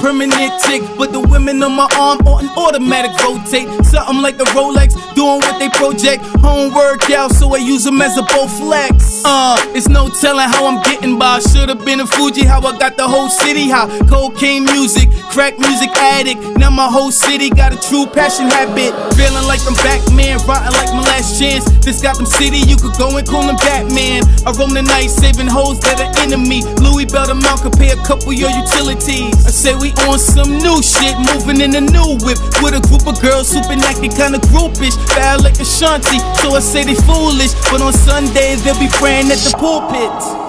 permanent tick. But the women on my arm on an automatic rotate. Something like a Rolex, doing what they project. Home workout, so I use them as a Bowflex. Uh, it's no telling how I'm getting by. Should've been a Fuji, how I got the whole city high. Cocaine music, crack music addict. Now my whole city got a true passion habit. Feeling like I'm Batman, rotten like my last chance. This got them city, you could go and call him Batman. I roam the night, saving hoes that are enemy. Louis Belt amount could pay a couple your utilities. I say we on some new shit, moving in a new whip with a group of girls, super acting kinda groupish, bad like Ashanti. So I say they foolish, but on Sundays they'll be praying at the pulpit.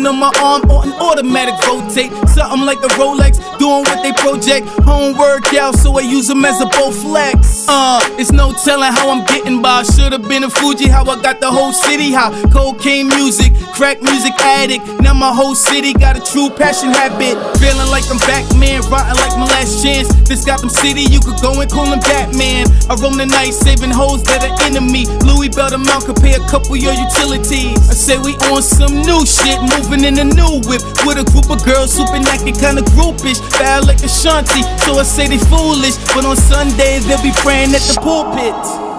On my arm on an automatic rotate. Something like a Rolex, doing what they project. Home workout, so I use them as a Bowflex. Uh, it's no telling how I'm getting by. Should've been a Fuji, how I got the whole city high. Cocaine music, crack music addict. Now my whole city got a true passion habit. Feeling like I'm Batman, rotten like my last chance. This got them city, you could go and call him Batman. I roam the night, saving hoes that are enemy. Louis Belt amount could pay a couple of your utilities. I say we on some new shit, moving in a new whip with a group of girls, super naked, kinda groupish, bad like Ashanti. So I say they foolish, but on Sundays they'll be praying at the pulpit.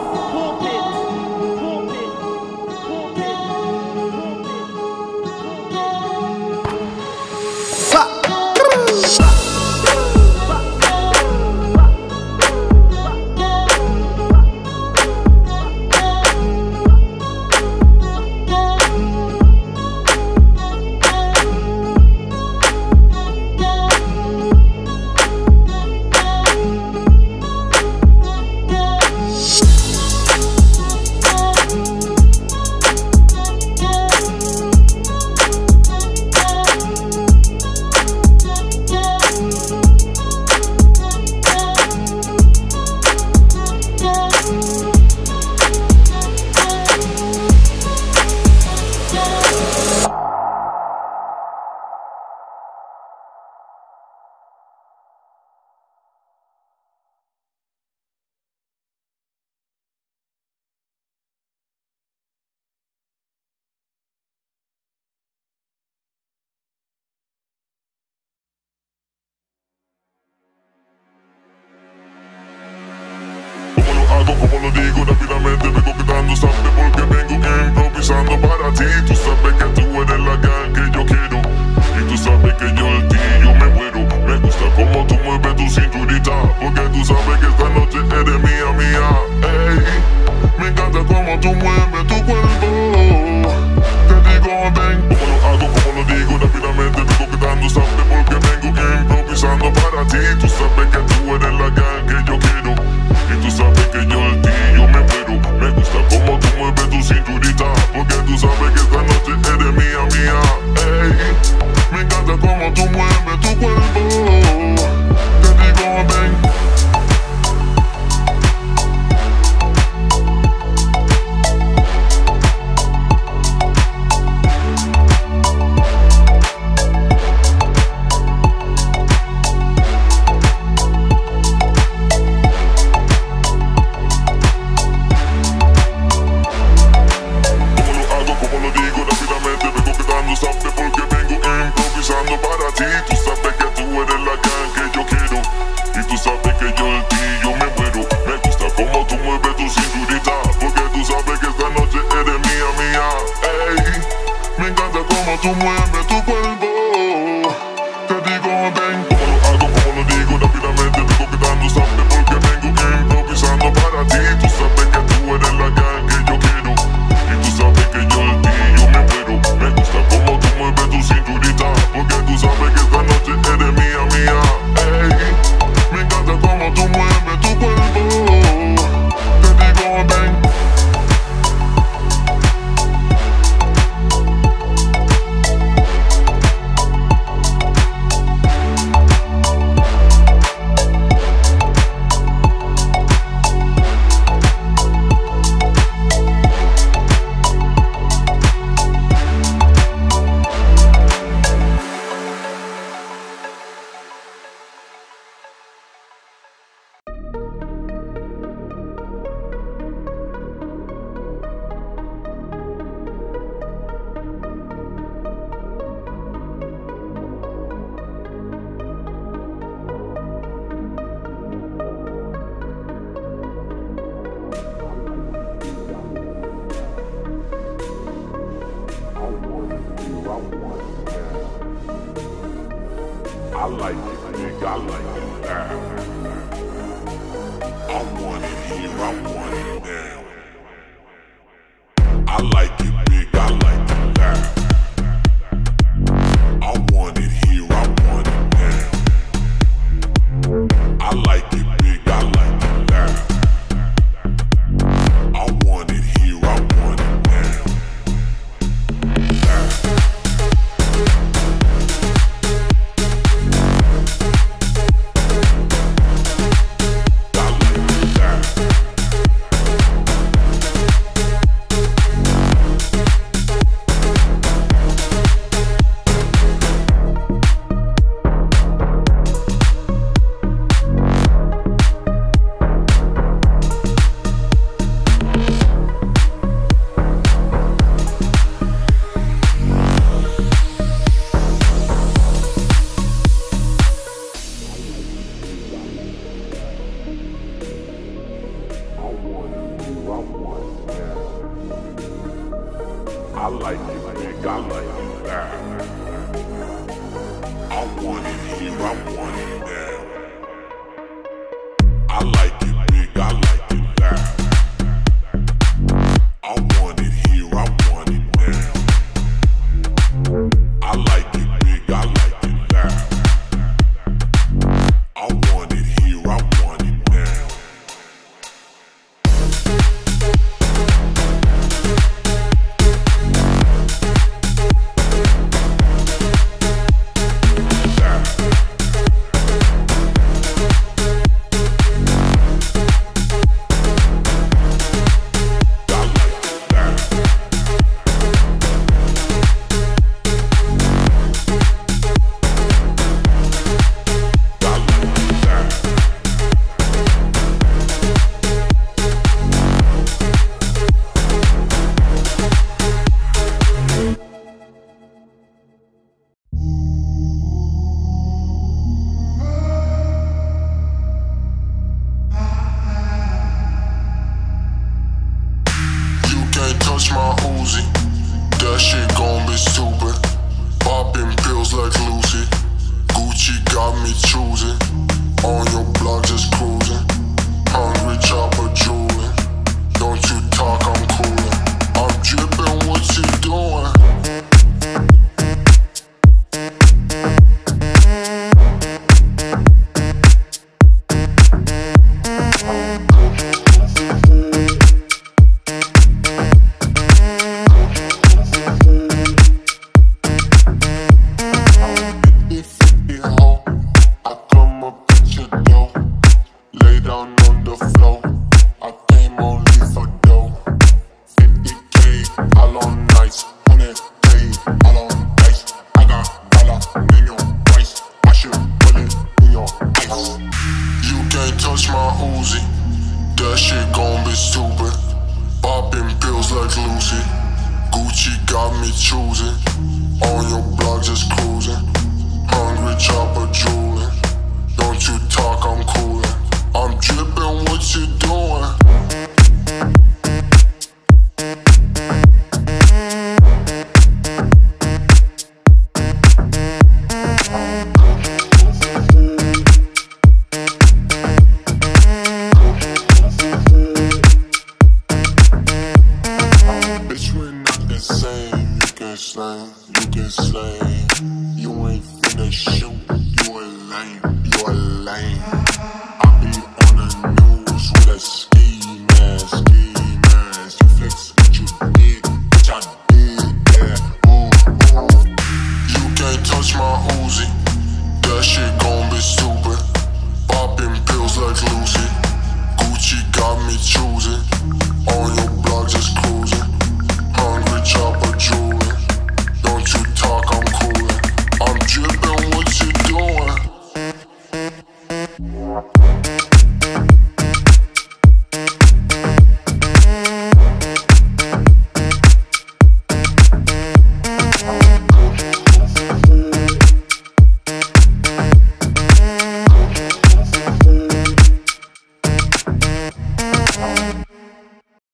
Como lo digo rápidamente Vengo quedando, sabe porque vengo improvisando ti Tú sabes que tú eres la gang que yo quiero. Y tú sabes que yo el tío me muero. Me gusta como tú mueves tu cinturita Porque tú sabes que esta noche eres mía, mía. Ey, me encanta como tú mueves like it big, I like it. I want it here, I want it. I like my Uzi. That shit gon' be stupid. Popping pills like Lucy. Gucci got me choosing. On your block, just cruising. Hungry chopper juice. just cruel.